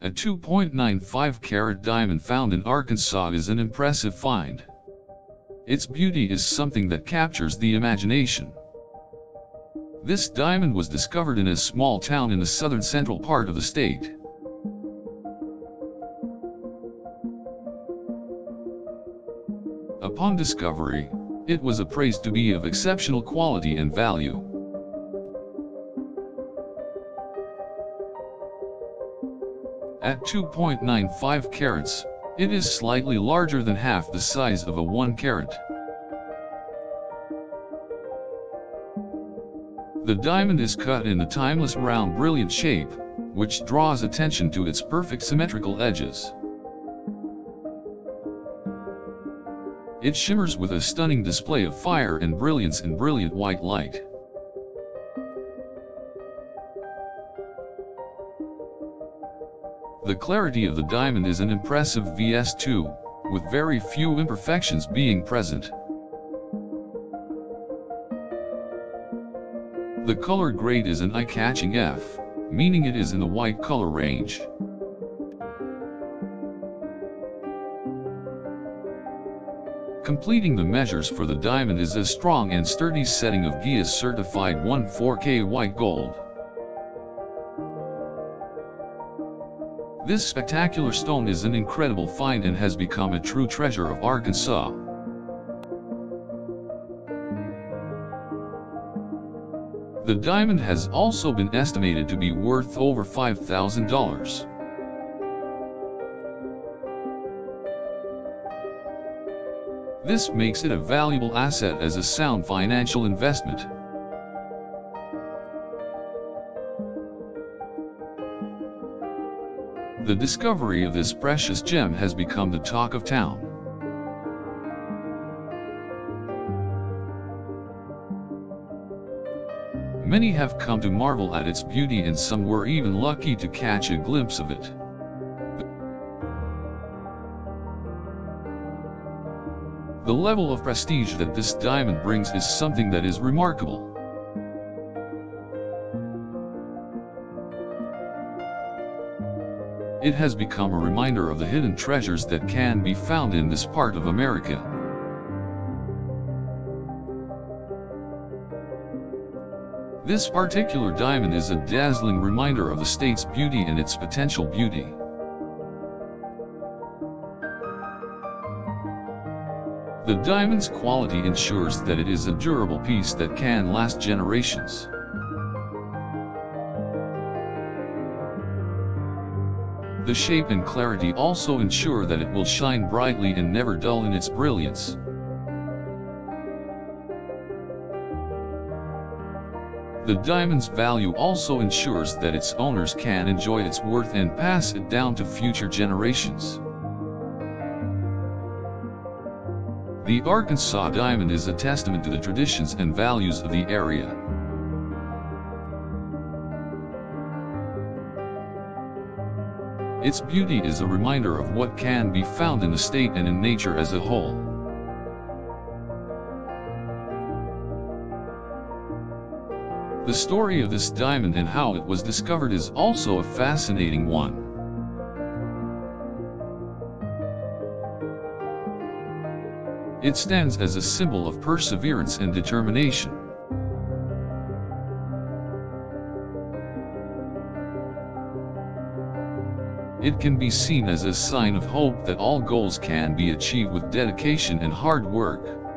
A 2.95 carat diamond found in Arkansas is an impressive find. Its beauty is something that captures the imagination. This diamond was discovered in a small town in the southern central part of the state. Upon discovery, it was appraised to be of exceptional quality and value. At 2.95 carats, it is slightly larger than half the size of a 1 carat. The diamond is cut in a timeless round brilliant shape, which draws attention to its perfect symmetrical edges. It shimmers with a stunning display of fire and brilliance in brilliant white light. The clarity of the diamond is an impressive VS2, with very few imperfections being present. The color grade is an eye-catching F, meaning it is in the white color range. Completing the measures for the diamond is a strong and sturdy setting of GIA certified 14K white gold. This spectacular stone is an incredible find and has become a true treasure of Arkansas. The diamond has also been estimated to be worth over $5,000. This makes it a valuable asset as a sound financial investment. The discovery of this precious gem has become the talk of town. Many have come to marvel at its beauty and some were even lucky to catch a glimpse of it. The level of prestige that this diamond brings is something that is remarkable. It has become a reminder of the hidden treasures that can be found in this part of America. This particular diamond is a dazzling reminder of the state's beauty and its potential beauty. The diamond's quality ensures that it is a durable piece that can last generations. The shape and clarity also ensure that it will shine brightly and never dull in its brilliance. The diamond's value also ensures that its owners can enjoy its worth and pass it down to future generations. The Arkansas diamond is a testament to the traditions and values of the area. Its beauty is a reminder of what can be found in the state and in nature as a whole. The story of this diamond and how it was discovered is also a fascinating one. It stands as a symbol of perseverance and determination. It can be seen as a sign of hope that all goals can be achieved with dedication and hard work.